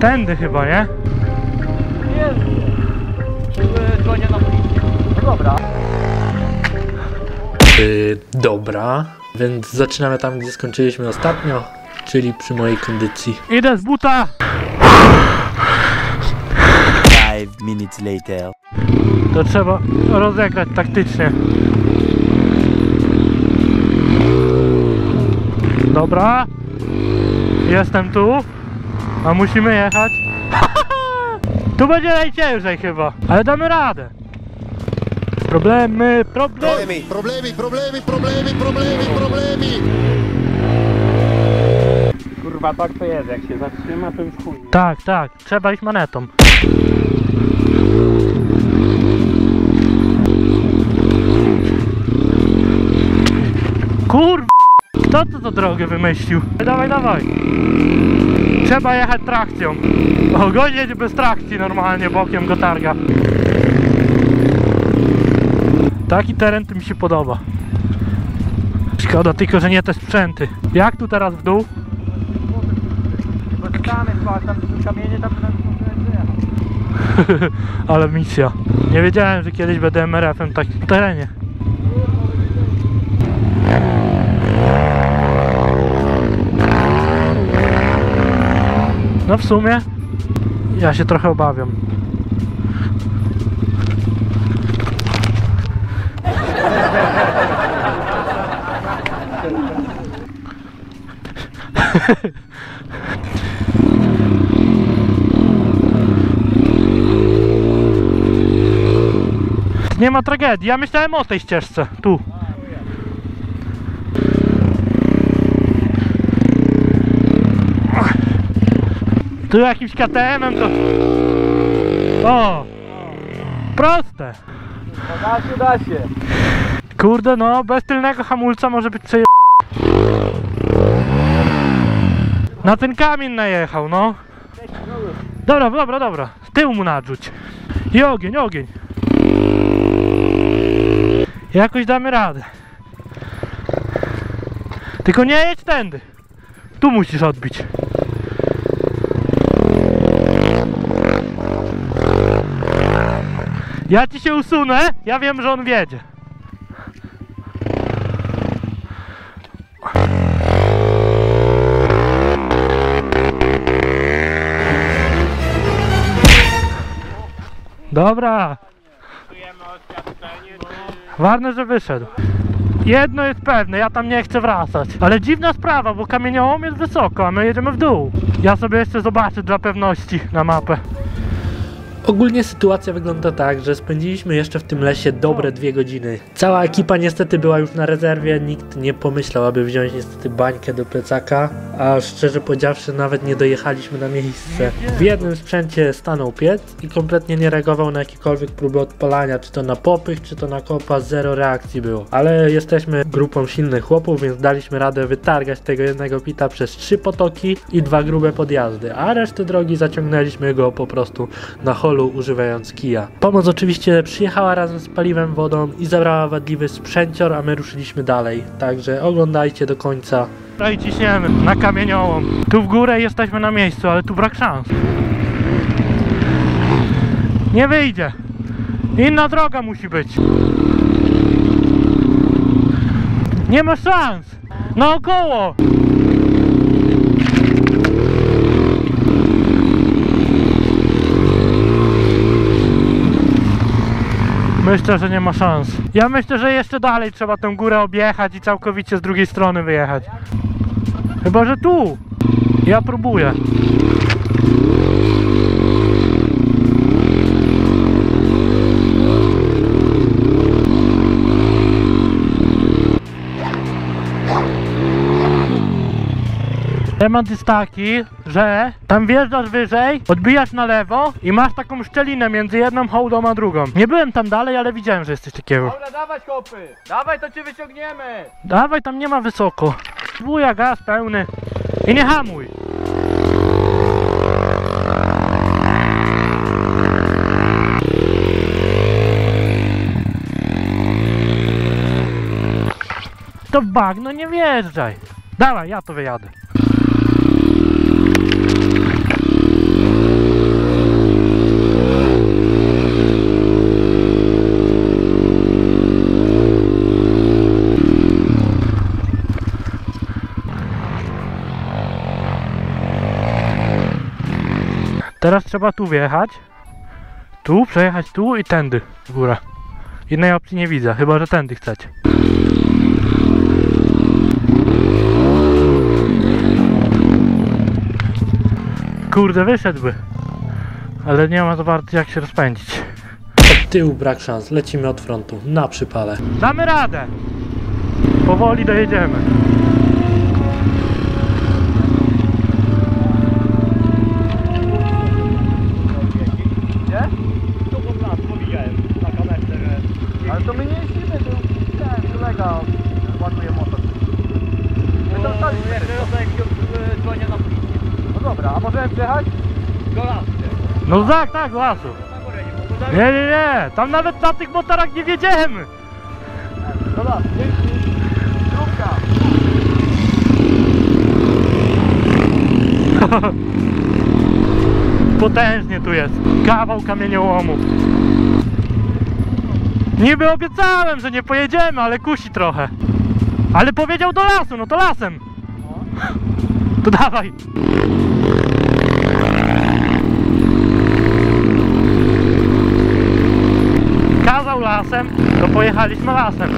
Tędy chyba, nie? Dzwonię na policję. No dobra. Yy, dobra, więc zaczynamy tam, gdzie skończyliśmy ostatnio, czyli przy mojej kondycji. Idę z buta! Five minutes later. To trzeba rozegrać taktycznie. Dobra. Jestem tu. A musimy jechać. tu będzie najciężej chyba. Ale damy radę. Problemy, problemy. Problemi, problemi, problemi, problemi, problemi. Kurwa, tak to jest. Jak się zatrzyma, to już chuj. Tak, tak. Trzeba iść manetą. Kur... Kto to to drogę wymyślił? Dawaj, dawaj. Trzeba jechać trakcją. O, gość jedzie bez trakcji normalnie, bokiem go targa. Taki teren to mi się podoba. Szkoda tylko, że nie te sprzęty. Jak tu teraz w dół? Ale misja. Nie wiedziałem, że kiedyś będę MRF-em tak w terenie. No w sumie ja się trochę obawiam. Nie ma tragedii. Ja myślałem o tej ścieżce. Tu. Tu jakimś KTM-em to... O! Proste. Da się, da się. Kurde no, bez tylnego hamulca może być przeje... Na ten kamień najechał, no. Dobra, dobra, dobra. Z tyłu mu nadrzuć. I ogień, ogień. Jakoś damy radę. Tylko nie jedź tędy. Tu musisz odbić. Ja ci się usunę, ja wiem, że on wiedzie. Dobra. Ważne, że wyszedł. Jedno jest pewne, ja tam nie chcę wracać. Ale dziwna sprawa, bo kamieniołom jest wysoko, a my jedziemy w dół. Ja sobie jeszcze zobaczę dla pewności na mapę. Ogólnie sytuacja wygląda tak, że spędziliśmy jeszcze w tym lesie dobre dwie godziny. Cała ekipa niestety była już na rezerwie, nikt nie pomyślał, aby wziąć niestety bańkę do plecaka, a szczerze powiedziawszy nawet nie dojechaliśmy na miejsce. W jednym sprzęcie stanął piec i kompletnie nie reagował na jakiekolwiek próby odpalania, czy to na popych, czy to na kopa, zero reakcji było. Ale jesteśmy grupą silnych chłopów, więc daliśmy radę wytargać tego jednego pita przez trzy potoki i dwa grube podjazdy, a resztę drogi zaciągnęliśmy go po prostu na używając kija. Pomoc oczywiście przyjechała razem z paliwem, wodą i zabrała wadliwy sprzęcior, a my ruszyliśmy dalej. Także oglądajcie do końca. No i ciśniemy na kamieniołom. Tu w górę jesteśmy na miejscu, ale tu brak szans. Nie wyjdzie. Inna droga musi być. Nie ma szans. Naokoło. Myślę, że nie ma szans. Ja myślę, że jeszcze dalej trzeba tę górę objechać i całkowicie z drugiej strony wyjechać. Chyba, że tu. Ja próbuję. Temat jest taki, że tam wjeżdżasz wyżej, odbijasz na lewo i masz taką szczelinę między jedną hołdą a drugą. Nie byłem tam dalej, ale widziałem, że jest coś takiego. Dobra, dawać kopy. Dawaj, to cię wyciągniemy. Dawaj, tam nie ma wysoko. Dwuja gaz pełny. I nie hamuj. To w bagno nie wjeżdżaj. Dawaj, ja to wyjadę. Teraz trzeba tu wjechać. Tu, przejechać tu i tędy w górę. Innej opcji nie widzę, chyba że tędy chcecie. Kurde, wyszedłby. Ale nie ma za bardzo jak się rozpędzić. Od tyłu brak szans, lecimy od frontu, na przypale. Damy radę! Powoli dojedziemy. No tak, tak, lasu. Nie. Nie, nie, tam nawet na tych motorach nie wiedziemy. Do lasu, dzięki. Potężnie tu jest. Kawał kamieniołomu. Niby obiecałem, że nie pojedziemy, ale kusi trochę. Ale powiedział do lasu, no to lasem. To dawaj. Lasem, to pojechaliśmy lasem.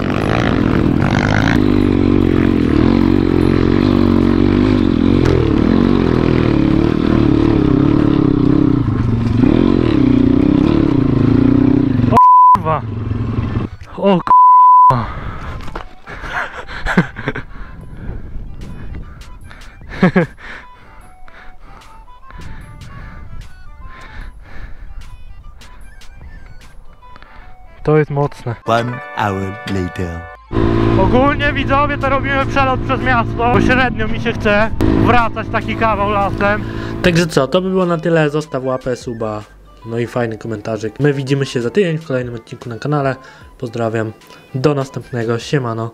O kurwa. To jest mocne. One hour later. Ogólnie widzowie to robimy przelot przez miasto, bo średnio mi się chce wracać taki kawał lasem. Także co, to by było na tyle, zostaw łapę, suba, no i fajny komentarzyk. My widzimy się za tydzień w kolejnym odcinku na kanale. Pozdrawiam, do następnego, siemano.